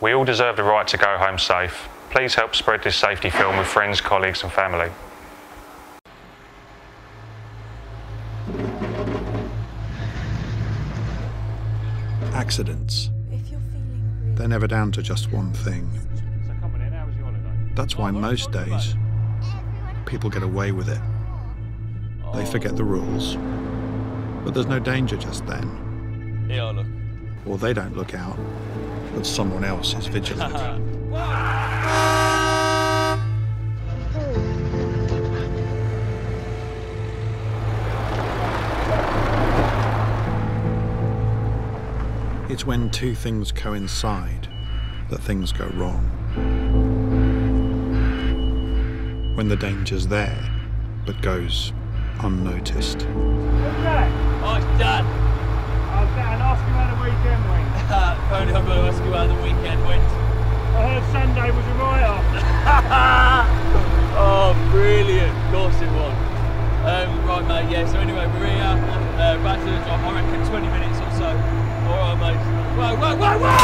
We all deserve the right to go home safe. Please help spread this safety film with friends, colleagues, and family. Accidents. They're never down to just one thing. That's why most days people get away with it. They forget the rules. But there's no danger just then. Or they don't look out, but someone else is vigilant. It's when two things coincide that things go wrong. When the danger's there, but goes unnoticed. Oh, it's Um, right, mate, yeah, so anyway, we're here. Uh, back to the job, I reckon 20 minutes or so. All right, mate. Whoa, whoa, whoa, whoa!